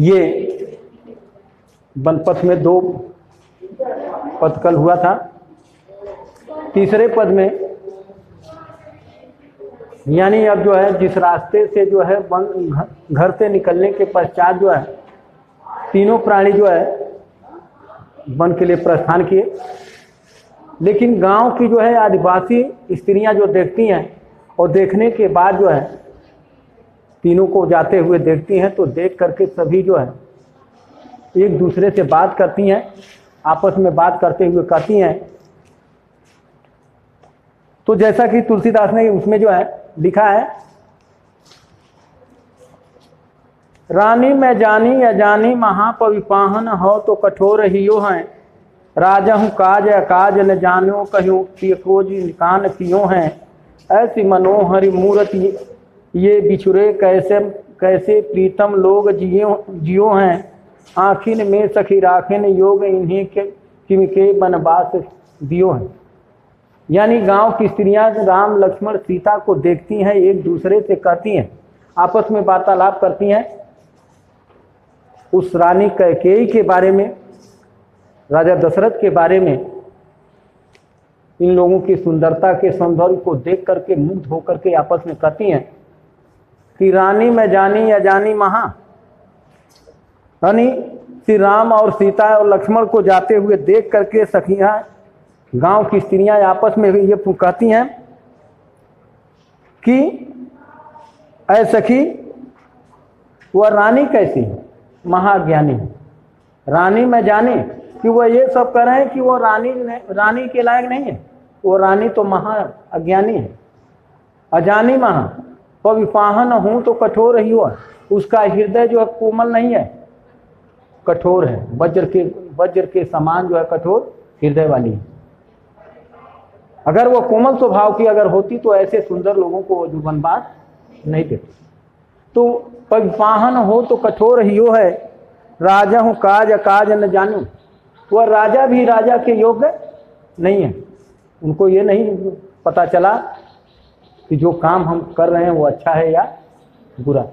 ये बनपथ में दो पद कल हुआ था। तीसरे पद में यानी अब जो है, जिस रास्ते से जो है वन घर से निकलने के पश्चात जो है, तीनों प्राणी जो है, वन के लिए प्रस्थान किए। लेकिन गाँव की जो है, आदिवासी स्त्रियाँ जो देखती हैं, और देखने के बाद जो है तीनों को जाते हुए देखती हैं तो देख करके सभी जो है एक दूसरे से बात करती हैं, आपस में बात करते हुए कहती हैं। तो जैसा कि तुलसीदास ने उसमें जो है लिखा है, रानी मैं जानी अजानी महापविपाहन, हो तो कठोर ही यो हैं। राजा हूँ, काज अकाज न जानो कहो को कान कियो हैं। ऐसी मनोहरी मूर्त ये बिछुरे कैसे कैसे प्रीतम लोग जियो जियो हैं? आखिन में सखी राखिन योग इन्हीं के, किम के दियो हैं? यानी गाँव की स्त्रियाँ राम, लक्ष्मण, सीता को देखती हैं, एक दूसरे से कहती हैं, आपस में वार्तालाप करती हैं। उस रानी कैकेयी के बारे में, राजा दशरथ के बारे में, इन लोगों की सुंदरता के सौंदर्य को देख करके मुग्ध होकर के आपस में कहती हैं कि रानी में जानी या जानी महा? यानी श्री राम और सीता और लक्ष्मण को जाते हुए देख करके सखियाँ गाँव की स्त्रियाँ आपस में भी ये कहती हैं कि, ऐ सखी, वह रानी कैसी है? महाज्ञानी रानी में जाने कि वह ये सब कर रहे हैं कि वो रानी रानी के लायक नहीं है। वो रानी तो महा अज्ञानी है। अजानी महा। पविपाहन हूँ तो कठोर ही हुआ। उसका हृदय जो है कोमल नहीं है, कठोर है। वज्र के वज्र के समान जो है कठोर हृदय वाली है। अगर वो कोमल स्वभाव की अगर होती तो ऐसे सुंदर लोगों को जो वनवास नहीं देती। तो पविपाहन हो तो कठोर ही है राजा हूँ, काज काज न जानू। वह राजा भी राजा के योग्य नहीं है। उनको ये नहीं पता चला कि जो काम हम कर रहे हैं वो अच्छा है या बुरा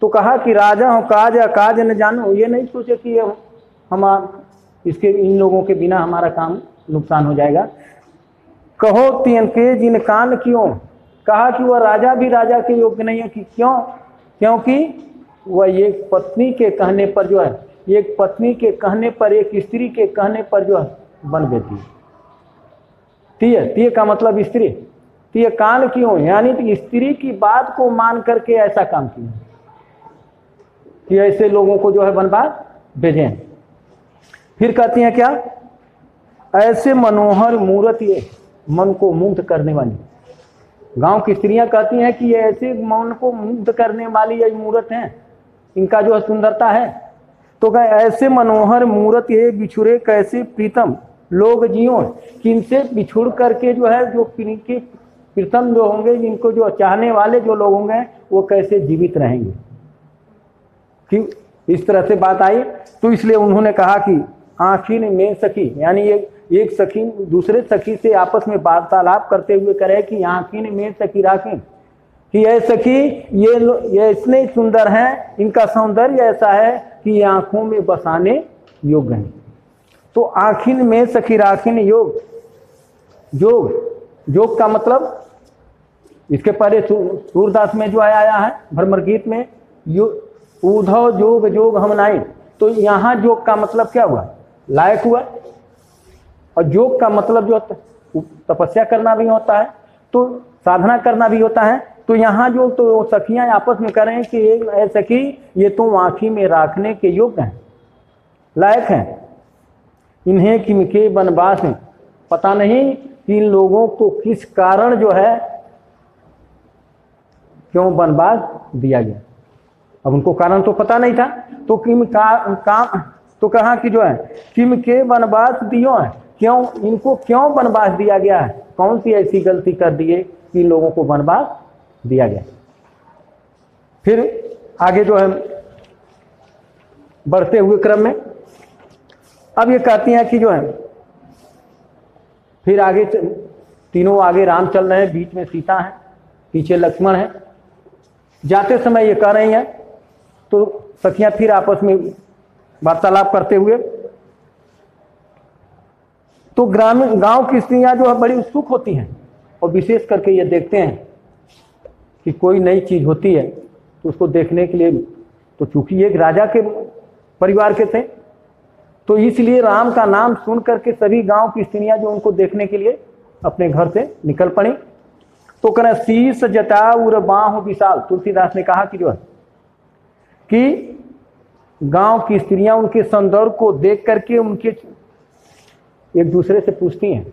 तो कहा कि, राजा हो, काज या काज न जानो। ये नहीं सोचे कि ये हम इसके, इन लोगों के बिना हमारा काम नुकसान हो जाएगा। कहो, तीन के जिन कान क्यों। कहा कि, वह राजा भी राजा के योग्य नहीं है कि क्यों? क्योंकि वह एक पत्नी के कहने पर जो है, एक पत्नी के कहने पर, एक स्त्री के कहने पर जो है, बन देती है? तीय तीय का मतलब स्त्री? तीय कान क्यों यानी कि स्त्री की बात को मान करके ऐसा काम किया। कि ऐसे लोगों को जो है बनवास भेजें। फिर कहती हैं क्या? ऐसे मनोहर मूर्त ये मन को मुग्ध करने वाली। गाँव की स्त्रियाँ कहती हैं कि ये ऐसे मन को मुग्ध करने वाली ये मूर्त हैं। इनका जो है सुंदरता है। तो कहे, ऐसे मनोहर मूर्त ये बिछुरे कैसे प्रीतम? लोग जियो किनसे बिछुड़ करके जो है, जो के प्रीतम जो होंगे, जिनको जो चाहने वाले जो लोग होंगे, वो कैसे जीवित रहेंगे? कि इस तरह से बात आई। तो इसलिए उन्होंने कहा कि आखिर में सखी, यानी ये एक सखी दूसरे सखी से आपस में वार्तालाप करते हुए करे कि आखिन में सखी राखी। कि ये सखी, ये ये इतने सुंदर हैं, इनका सौंदर्य ऐसा है कि ये आँखों में बसाने योग्य हैं। तो आखिन में सखी राखिन योग। योग। योग का मतलब इसके पहले सूरदास में जो आया है भ्रमर गीत में उधव जोग जोग हम नाई। तो यहाँ जोग का मतलब क्या हुआ? लायक हुआ। और योग का मतलब जो तपस्या करना भी होता है तो साधना करना भी होता है। तो यहाँ जो तो सखियाँ आपस में करें कि एक सखी, ये तो आँखी में रखने के योग्य हैं, लायक हैं। इन्हें किम के बनवास पता नहीं कि इन लोगों को किस कारण जो है क्यों बनवास दिया गया? अब उनको कारण तो पता नहीं था। तो किम का काम तो कहा कि जो है, किम के बनवास दियो है? क्यों, इनको क्यों बनवास दिया गया है? कौन सी ऐसी गलती कर दिए कि लोगों को बनवास दिया गया? फिर आगे जो है, बढ़ते हुए क्रम में, अब ये कहती हैं कि जो है, फिर आगे तीनों आगे राम चल रहे हैं, बीच में सीता है, पीछे लक्ष्मण है। जाते समय ये कह रही हैं तो सखियाँ फिर आपस में वार्तालाप करते हुए तो ग्रामीण गाँव की स्त्रियाँ जो है बड़ी उत्सुक होती हैं और विशेष करके ये देखते हैं कि कोई नई चीज़ होती है तो उसको देखने के लिए तो चूँकि एक राजा के परिवार के थे तो इसलिए राम का नाम सुन करके सभी गाँव की स्त्रियाँ जो उनको देखने के लिए अपने घर से निकल पड़ी। तो कह शीश जटा उर बाह विशाल। तुलसीदास ने कहा कि जो है कि गाँव की स्त्रियाँ उनके सौंदर्य को देख करके उनके एक दूसरे से पूछती हैं,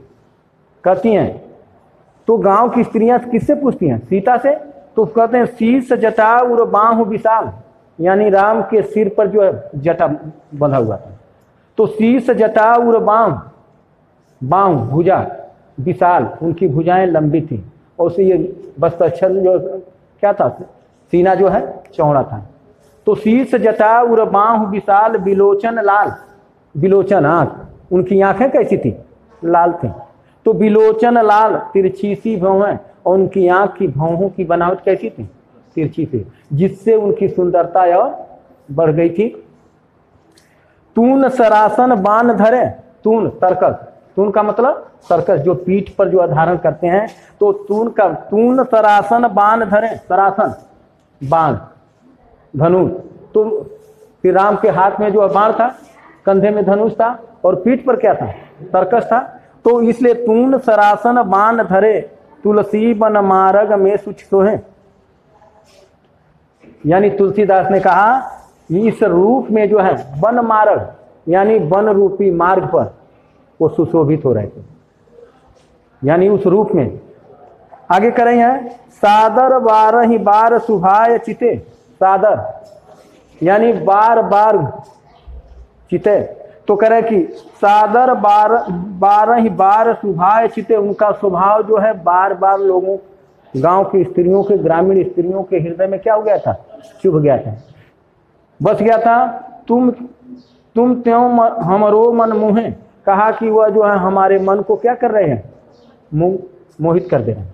कहती हैं तो गाँव की स्त्रियाँ किससे पूछती हैं? सीता से? तो कहते हैं शीश जटा उर बाह विशाल। यानी राम के सिर पर जो है जटा बंधा हुआ था। तो शीश जटा उर बाह बाह भुजा विशाल, उनकी भुजाएँ लंबी थी। और उसे ये वस्त्रच्छल जो क्या था? सीना जो है, चौड़ा था। तो शीश जटा उर बाह विशाल बिलोचन लाल। बिलोचन आँख उनकी आँखें कैसी थी? लाल थी। तो बिलोचन लाल, तिरछी सी भवें और उनकी आँख की भौहों की बनावट कैसी थी? तिरछी थी। जिससे उनकी सुंदरता और बढ़ गई थी। तून सरासन बान धरे, तून सर्कस तून का मतलब सर्कस, जो पीठ पर जो धारण करते हैं तो तून का, तून सरासन बान धरे, सरासन, बाण, धनुष। तो श्री राम के हाथ में जो बाण था, कंधे में धनुष था, और पीठ पर क्या था? सर्कस था। तो इसलिए तून सरासन बाण धरे, तुलसी बन मार्ग में सुच सोहे। यानी तुलसीदास ने कहा, इस रूप में जो है वन मार्ग, यानी वन रूपी मार्ग पर। वो सुशोभित हो रहे थे। यानी उस रूप में। आगे करें हैं सादर बारह ही बार सुभाय चिते। सादर, यानी बार बार चिते। तो करे कि सादर बार, बारह ही बार सुभाय चिते, उनका स्वभाव जो है बार बार लोगों, गाँव की स्त्रियों के, ग्रामीण स्त्रियों के हृदय में क्या हो गया था? चुभ गया था। बस गया था, तुम तुम त्यों हमरो मन मुहे। कहा कि वह जो है हमारे मन को क्या कर रहे हैं? मोहित कर दे रहे हैं।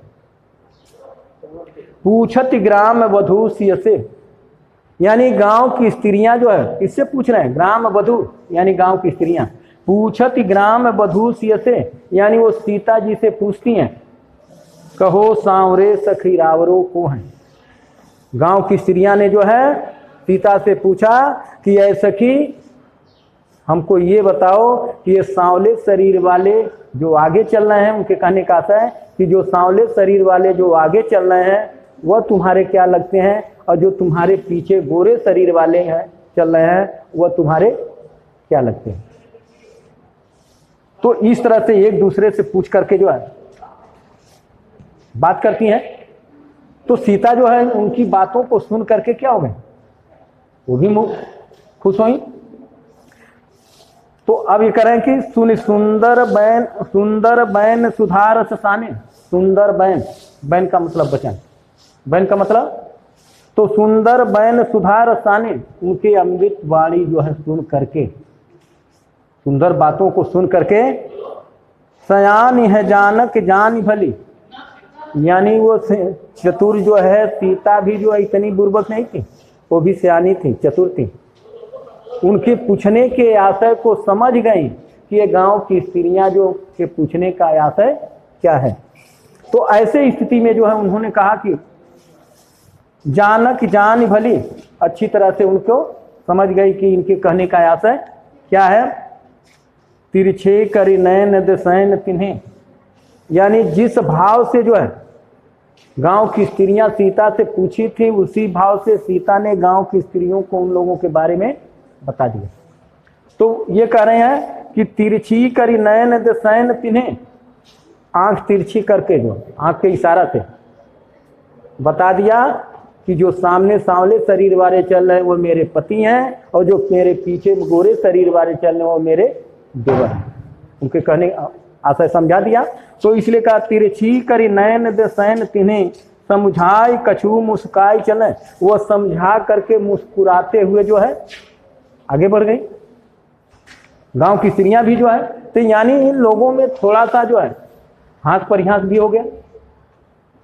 पूछत ग्राम वधु से यानी गाँव की स्त्रियाँ जो है इससे पूछ रहे हैं? ग्राम वधु, यानी गाँव की स्त्रियाँ। पूछत ग्राम वधु से यानी वो सीता जी से पूछती हैं, कहो सांवरे सखी रावरो को हैं? गाँव की स्त्रियाँ ने जो है, सीता से पूछा कि ऐ सखी हमको ये बताओ कि ये सांवले शरीर वाले जो आगे चल रहे हैं, उनके कहने का आशा है कि जो सांवले शरीर वाले जो आगे चल रहे हैं, वह तुम्हारे क्या लगते हैं? और जो तुम्हारे पीछे गोरे शरीर वाले हैं, चल रहे हैं, वह तुम्हारे क्या लगते हैं? तो इस तरह से एक दूसरे से पूछ करके जो है, बात करती हैं। तो सीता जो है, उनकी बातों को सुन करके क्या हो गए? वो भी खुश हुई। तो अब ये करें कि सुन सुंदर बैन सुंदर बैन सुधार ससाने सुंदर बैन बैन का मतलब बचन। बैन का मतलब तो सुंदर बैन सुधार साने, उनके अमृत वाणी जो है सुन करके। सुंदर बातों को सुन करके, सयान है जानक जान भली। यानी वो चतुर जो है, सीता भी जो है इतनी बुर्बक नहीं थी, वो भी सियानी थी, चतुर थी। उनके पूछने के आशय को समझ गई कि ये गाँव की स्त्रियाँ जो के पूछने का आशय क्या है। तो ऐसे स्थिति में जो है उन्होंने कहा कि जानक जान भली अच्छी तरह से उनको समझ गई कि इनके कहने का आशय क्या है। तिरछे करी नयन दसैन तिन्हें। यानी जिस भाव से जो है गाँव की स्त्रियाँ सीता से पूछी थी, उसी भाव से सीता ने गाँव की स्त्रियों को उन लोगों के बारे में बता दिया। तो ये कह रहे हैं कि तिरछी करी नयन दसैन तिन्हें। आँख तिरछी करके जो, आँख के इशारा से। बता दिया कि जो सामने सांवले शरीर वाले चल रहे हैं, वो मेरे पति हैं, और जो मेरे पीछे गोरे शरीर वाले चल रहे हैं, वो मेरे देवर हैं। उनके कहने आशय समझा दिया। तो इसलिए कहा, तिरछी करी नयन दसैन तिन्हें, समझाई कछू मुस्काई चले। वो समझा करके मुस्कुराते हुए जो है आगे बढ़ गई। गाँव की स्त्रियाँ भी जो है तो यानी इन लोगों में थोड़ा सा जो है, हाथ परिहास भी हो गया।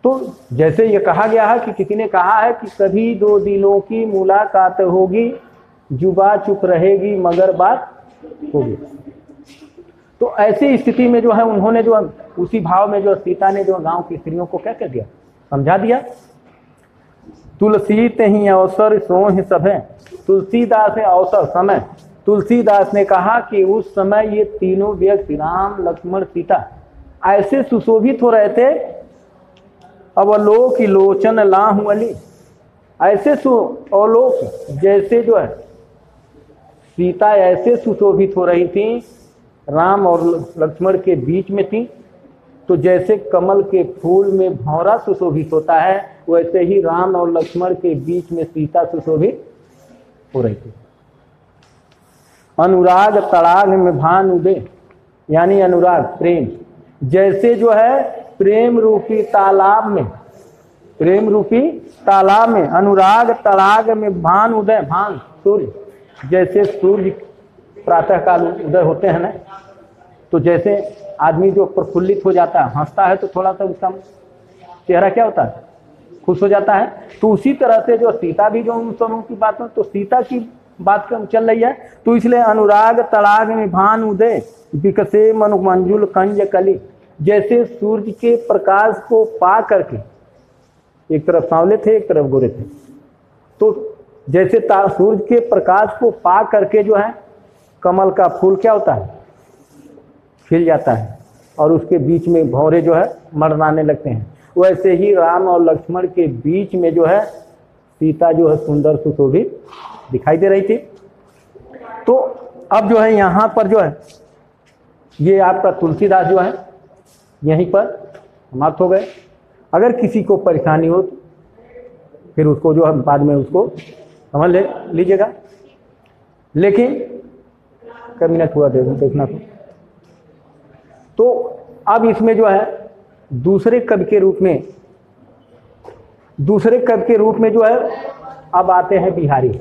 तो जैसे ये कहा गया है कि किसी ने कहा है कि कभी दो दिलों की मुलाकात होगी, जुबा चुप रहेगी, मगर बात होगी। तो ऐसी स्थिति में जो है, उन्होंने जो उसी भाव में जो सीता ने जो गाँव की स्त्रियों को क्या कह दिया? समझा दिया। तुलसी ते ही अवसर सोह सब है तुलसीदास अवसर समय। तुलसीदास ने कहा कि उस समय ये तीनों व्यक्ति, राम, लक्ष्मण, सीता, ऐसे सुशोभित हो रहे थे। अवलोक लोचन लाहू अली, ऐसे सु अवलोक जैसे जो है, सीता ऐसे सुशोभित हो रही थी, राम और लक्ष्मण के बीच में थी तो जैसे कमल के फूल में भौरा सुशोभित होता है वैसे ही राम और लक्ष्मण के बीच में सीता सुशोभित हो रही थी। अनुराग तड़ाग में भान उदय, यानी अनुराग, प्रेम। जैसे जो है प्रेम रूपी तालाब में, प्रेम रूपी तालाब में, अनुराग तड़ाग में भान उदय, भान सूर्य। जैसे सूर्य प्रातः काल उदय होते हैं ना तो जैसे आदमी जो प्रफुल्लित हो जाता है, हंसता है तो थोड़ा सा उसका चेहरा क्या होता है? खुश हो जाता है। तो उसी तरह से जो सीता भी जो उन समूह की बात तो सीता की बात कम चल रही है। तो इसलिए अनुराग तड़ाग में भान उदय विकसे मनु मंजुल कंज कली। जैसे सूर्य के प्रकाश को पा करके, एक तरफ़ सांवले थे, एक तरफ़ गोरे थे। तो जैसे सूर्य के प्रकाश को पा करके जो है, कमल का फूल क्या होता है? खिल जाता है। और उसके बीच में भौरे जो है, मरनाने लगते हैं। वैसे ही राम और लक्ष्मण के बीच में जो है सीता जो है सुंदर सुशोभित दिखाई दे रही थी। तो अब जो है यहाँ पर जो है, ये आपका तुलसीदास जो है, यहीं पर समाप्त हो गए। अगर किसी को परेशानी हो तो फिर उसको जो है बाद में उसको समझ ले, लीजिएगा। लेकिन मिनट हुआ दे देखना तो तो अब इसमें जो है दूसरे कवि के रूप में, दूसरे कवि के रूप में जो है, अब आते हैं बिहारी।